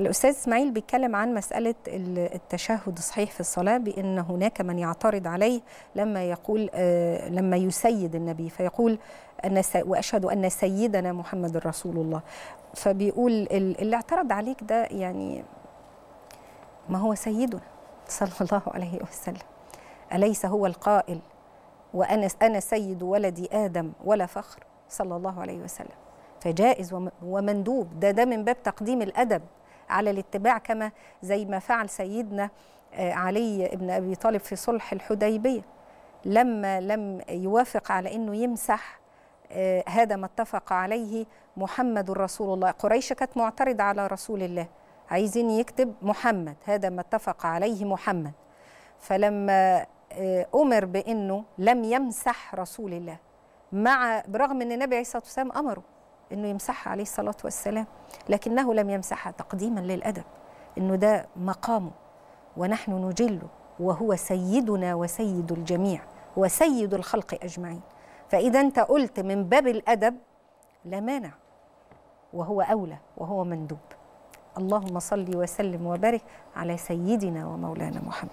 الأستاذ إسماعيل بيتكلم عن مسألة التشهد الصحيح في الصلاة بأن هناك من يعترض عليه لما يقول آه لما يسيد النبي فيقول أن وأشهد أن سيدنا محمد رسول الله. فبيقول اللي اعترض عليك ده يعني ما هو سيدنا صلى الله عليه وسلم. أليس هو القائل وأنا أنا سيد ولد آدم ولا فخر؟ صلى الله عليه وسلم. فجائز ومندوب. ده ده من باب تقديم الأدب. على الاتباع كما زي ما فعل سيدنا علي بن أبي طالب في صلح الحديبية. لما لم يوافق على أنه يمسح هذا ما اتفق عليه محمد رسول الله. قريش كانت معترضة على رسول الله عايزين يكتب محمد هذا ما اتفق عليه محمد. فلما أمر بأنه لم يمسح رسول الله مع برغم أن النبي عليه الصلاة والسلام أمره أنه يمسحها عليه الصلاة والسلام لكنه لم يمسحها تقديما للأدب أنه ده مقامه ونحن نجله وهو سيدنا وسيد الجميع وسيد الخلق أجمعين. فإذا أنت قلت من باب الأدب لا مانع وهو أولى وهو مندوب. اللهم صل وسلم وبارك على سيدنا ومولانا محمد.